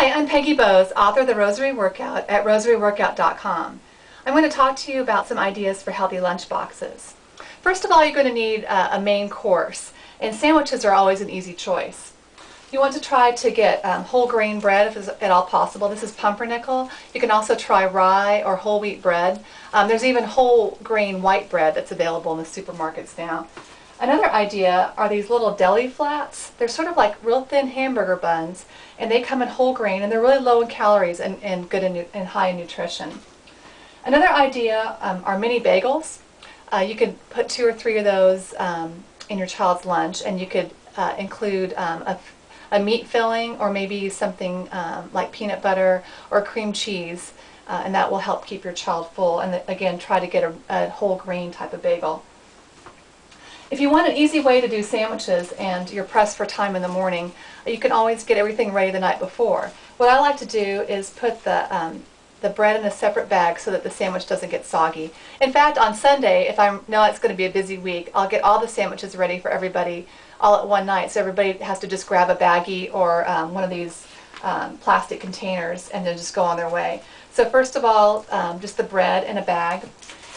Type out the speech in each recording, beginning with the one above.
Hi, I'm Peggy Bowes, author of The Rosary Workout at rosaryworkout.com. I'm going to talk to you about some ideas for healthy lunch boxes. First of all, you're going to need a, a main course, and sandwiches are always an easy choice. You want to try to get um, whole grain bread if at all possible. This is pumpernickel. You can also try rye or whole wheat bread. Um, there's even whole grain white bread that's available in the supermarkets now. Another idea are these little deli flats. They're sort of like real thin hamburger buns, and they come in whole grain, and they're really low in calories and, and good in, and high in nutrition. Another idea um, are mini bagels. Uh, you could put two or three of those um, in your child's lunch, and you could uh, include um, a a meat filling or maybe something um, like peanut butter or cream cheese uh, and that will help keep your child full and again try to get a, a, whole grain type of bagel. If you want an easy way to do sandwiches and you're pressed for time in the morning you can always get everything ready the night before. What I like to do is put the um, the bread in a separate bag so that the sandwich doesn't get soggy. In fact, on Sunday, if I know it's going to be a busy week, I'll get all the sandwiches ready for everybody all at one night. So everybody has to just grab a baggie or um, one of these um, plastic containers and then just go on their way. So first of all, um, just the bread in a bag.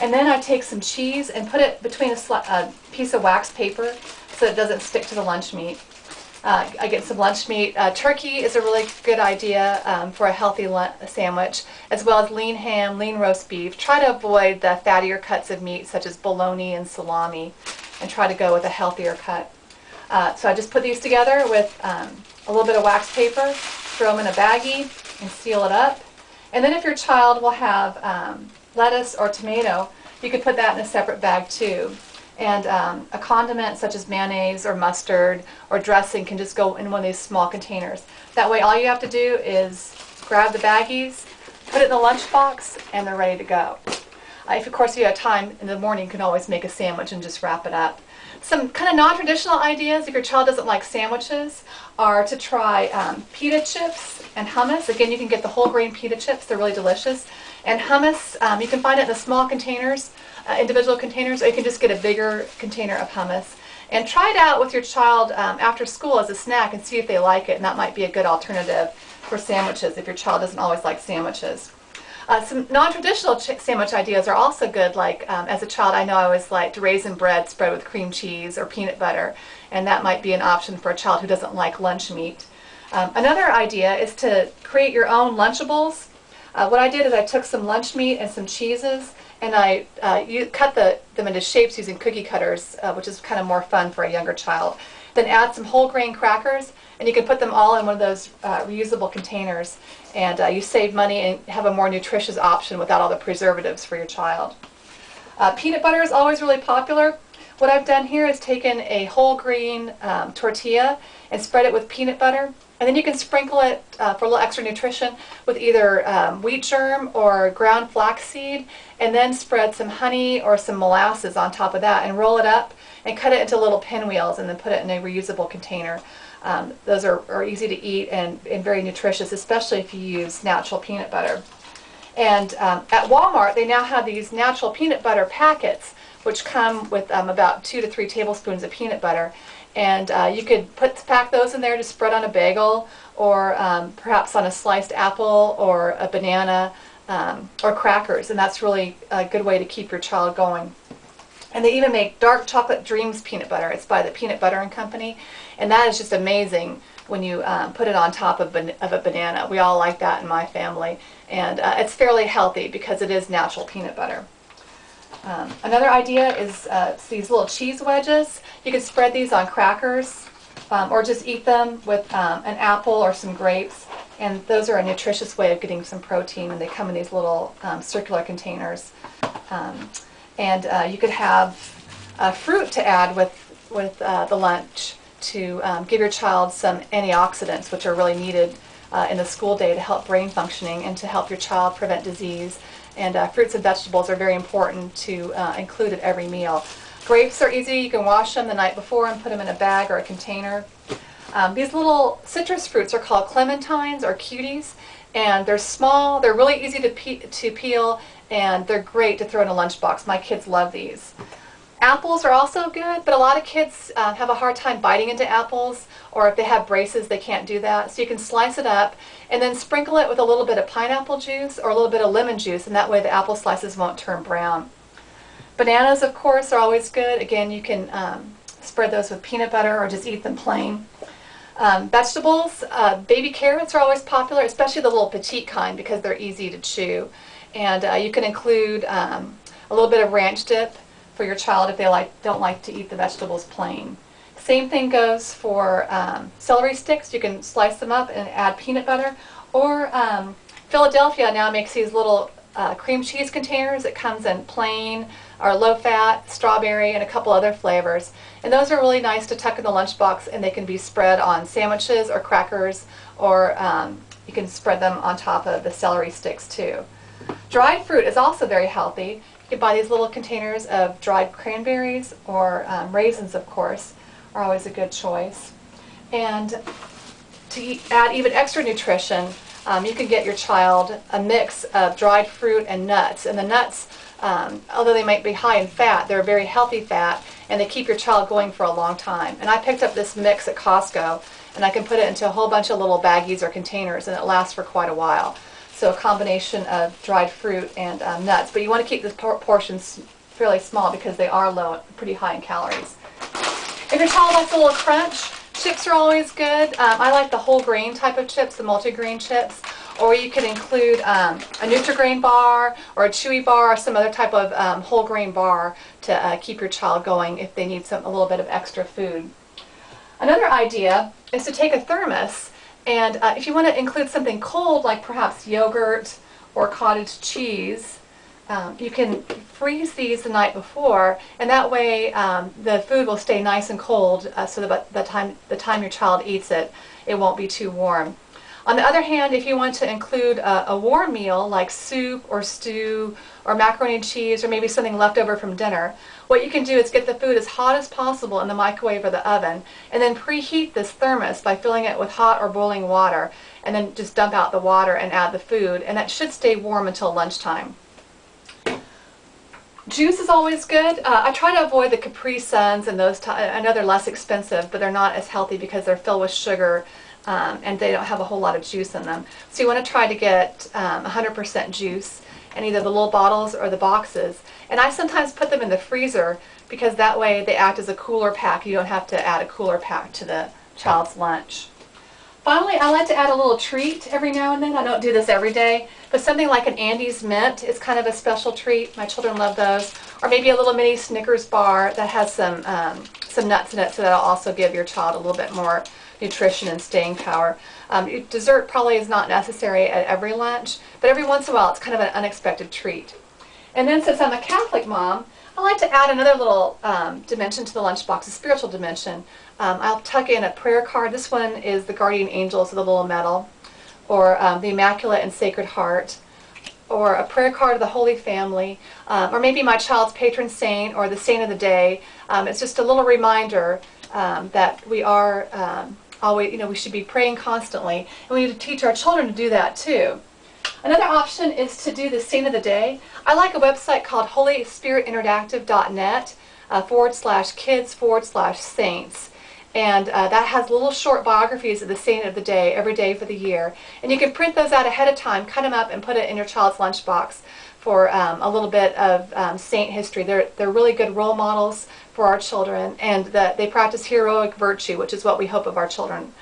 And then I take some cheese and put it between a, a piece of wax paper so it doesn't stick to the lunch meat. Uh, I get some lunch meat. Uh, turkey is a really good idea um, for a healthy sandwich, as well as lean ham, lean roast beef. Try to avoid the fattier cuts of meat such as bologna and salami and try to go with a healthier cut. Uh, so I just put these together with um, a little bit of wax paper, throw them in a baggie and seal it up. And then if your child will have um, lettuce or tomato, you could put that in a separate bag too. And um, a condiment such as mayonnaise or mustard or dressing can just go in one of these small containers. That way all you have to do is grab the baggies, put it in the lunchbox, and they're ready to go. Uh, if of course you have time in the morning, you can always make a sandwich and just wrap it up. Some kind of non-traditional ideas, if your child doesn't like sandwiches, are to try um, pita chips and hummus. Again, you can get the whole grain pita chips. They're really delicious. And hummus, um, you can find it in the small containers, uh, individual containers, or you can just get a bigger container of hummus. And try it out with your child um, after school as a snack and see if they like it. And that might be a good alternative for sandwiches if your child doesn't always like sandwiches. Uh, some non-traditional sandwich ideas are also good, like um, as a child I know I always liked raisin bread spread with cream cheese or peanut butter, and that might be an option for a child who doesn't like lunch meat. Um, another idea is to create your own Lunchables. Uh, what I did is I took some lunch meat and some cheeses and I uh, you cut the, them into shapes using cookie cutters, uh, which is kind of more fun for a younger child. Then add some whole grain crackers, and you can put them all in one of those uh, reusable containers, and uh, you save money and have a more nutritious option without all the preservatives for your child. Uh, peanut butter is always really popular. What I've done here is taken a whole grain um, tortilla and spread it with peanut butter, and then you can sprinkle it uh, for a little extra nutrition with either um, wheat germ or ground flaxseed, and then spread some honey or some molasses on top of that and roll it up and cut it into little pinwheels and then put it in a reusable container. Um, those are, are easy to eat and, and very nutritious, especially if you use natural peanut butter. And um, at Walmart, they now have these natural peanut butter packets, which come with um, about two to three tablespoons of peanut butter. And uh, you could put pack those in there to spread on a bagel, or um, perhaps on a sliced apple, or a banana, um, or crackers. And that's really a good way to keep your child going. And they even make dark chocolate dreams peanut butter. It's by the Peanut Butter and Company. And that is just amazing when you um, put it on top of, of, a banana. We all like that in my family. And uh, it's fairly healthy because it is natural peanut butter. Um, another idea is uh, these little cheese wedges. You can spread these on crackers um, or just eat them with um, an apple or some grapes. And those are a nutritious way of getting some protein. And they come in these little um, circular containers. Um, and uh, you could have fruit to add with, with uh, the lunch to um, give your child some antioxidants, which are really needed uh, in the school day to help brain functioning and to help your child prevent disease. And uh, fruits and vegetables are very important to uh, include at every meal. Grapes are easy. You can wash them the night before and put them in a bag or a container. Um, these little citrus fruits are called clementines or cuties, and they're small. They're really easy to, pe to peel, and they're great to throw in a lunchbox. My kids love these. Apples are also good, but a lot of kids uh, have a hard time biting into apples, or if they have braces, they can't do that. So you can slice it up and then sprinkle it with a little bit of pineapple juice or a little bit of lemon juice, and that way the apple slices won't turn brown. Bananas, of course, are always good. Again, you can um, spread those with peanut butter or just eat them plain. Um, vegetables, uh, baby carrots are always popular, especially the little petite kind because they're easy to chew. And uh, you can include um, a little bit of ranch dip for your child if they like don't like to eat the vegetables plain. Same thing goes for um, celery sticks. You can slice them up and add peanut butter. Or um, Philadelphia now makes these little uh, cream cheese containers. It comes in plain or low fat, strawberry, and a couple other flavors. And those are really nice to tuck in the lunchbox and they can be spread on sandwiches or crackers or um, you can spread them on top of the celery sticks too. Dried fruit is also very healthy. You buy these little containers of dried cranberries or um, raisins, of course, are always a good choice. And to add even extra nutrition, um, you can get your child a mix of dried fruit and nuts. And the nuts, um, although they might be high in fat, they're very healthy fat, and they keep your child going for a long time. And I picked up this mix at Costco, and I can put it into a whole bunch of little baggies or containers, and it lasts for quite a while. So a combination of dried fruit and um, nuts. But you want to keep the por portions fairly small because they are low, pretty high in calories. If your child likes a little crunch, chips are always good. Um, I like the whole grain type of chips, the multigrain chips. Or you can include um, a Nutri-Grain bar or a Chewy bar or some other type of um, whole grain bar to uh, keep your child going if they need some a little bit of extra food. Another idea is to take a thermos and uh, if you want to include something cold, like perhaps yogurt or cottage cheese, um, you can freeze these the night before, and that way um, the food will stay nice and cold uh, so that by the time, the time your child eats it, it won't be too warm. On the other hand, if you want to include a, a, warm meal like soup or stew or macaroni and cheese or maybe something left over from dinner, what you can do is get the food as hot as possible in the microwave or the oven and then preheat this thermos by filling it with hot or boiling water and then just dump out the water and add the food and that should stay warm until lunchtime. Juice is always good. Uh, I try to avoid the Capri Suns and those. I know they're less expensive, but they're not as healthy because they're filled with sugar um, and they don't have a whole lot of juice in them. So you want to try to get 100% um, juice in either the little bottles or the boxes. And I sometimes put them in the freezer because that way they act as a cooler pack. You don't have to add a cooler pack to the child's lunch. Finally, I like to add a little treat every now and then. I don't do this every day, but something like an Andes Mint is kind of a special treat. My children love those. Or maybe a little mini Snickers bar that has some, um, some nuts in it so that'll also give your child a little bit more nutrition and staying power. Um, dessert probably is not necessary at every lunch, but every once in a while it's kind of an unexpected treat. And then since I'm a Catholic mom, I like to add another little um, dimension to the lunchbox, a spiritual dimension. Um, I'll tuck in a prayer card. This one is the Guardian Angels with a little medal, or um, the Immaculate and Sacred Heart, or a prayer card of the Holy Family, um, or maybe my child's patron saint or the saint of the day. Um, it's just a little reminder um, that we are always, you know, we should be praying constantly, and we need to teach our children to do that too. Another option is to do the saint of the day. I like a website called holyspiritinteractive.net uh, forward slash kids forward slash saints. And uh, that has little short biographies of the saint of the day every day for the year. And you can print those out ahead of time, cut them up, and put it in your child's lunchbox for um, a little bit of um, saint history. They're, they're really good role models for our children, and that they practice heroic virtue, which is what we hope of our children.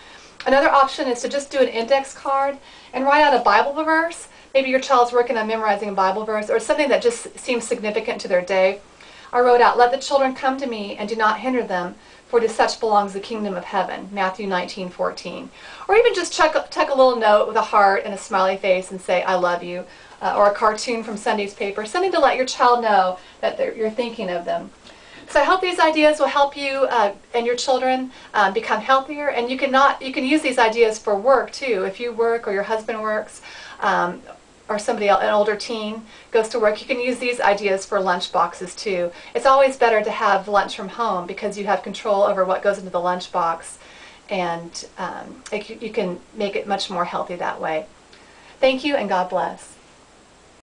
Another option is to just do an index card and write out a Bible verse. Maybe your child's working on memorizing a Bible verse or something that just seems significant to their day. I wrote out, Let the children come to me and do not hinder them, for to such belongs the kingdom of heaven, Matthew 19, 14. Or even just check, tuck a little note with a heart and a smiley face and say, I love you, uh, or a cartoon from Sunday's paper, something to let your child know that you're thinking of them. So I hope these ideas will help you uh, and your children um, become healthier. And you can not you can use these ideas for work too. If you work or your husband works, um, or somebody else, an older teen goes to work, you can use these ideas for lunch boxes too. It's always better to have lunch from home because you have control over what goes into the lunch box, and um, it, you can make it much more healthy that way. Thank you, and God bless.